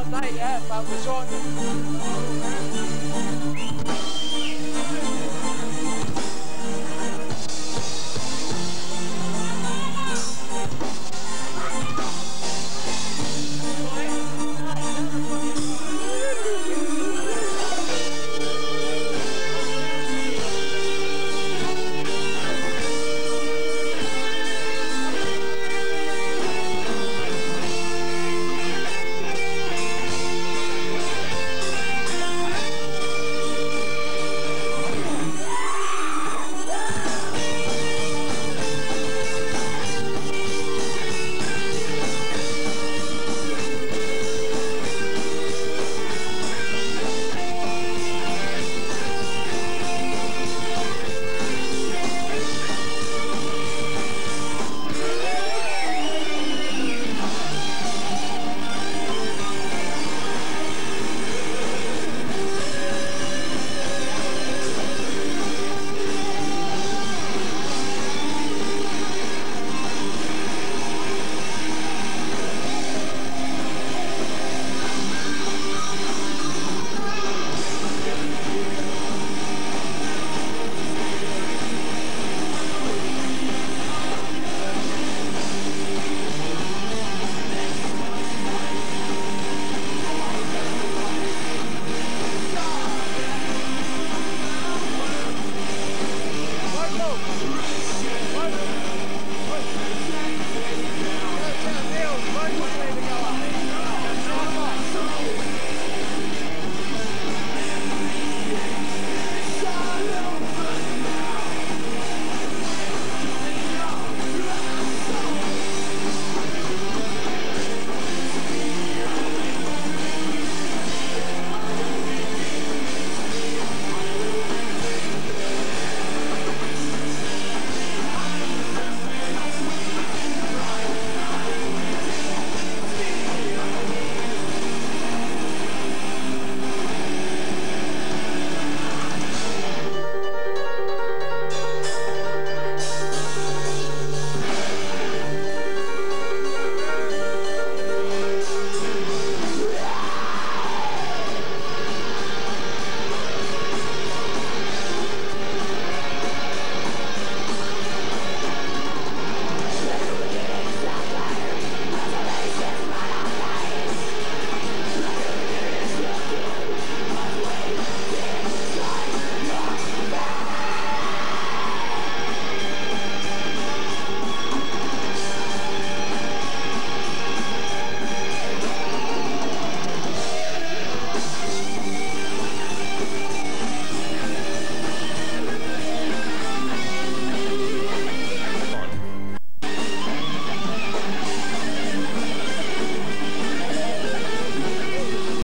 What date yet, but we're.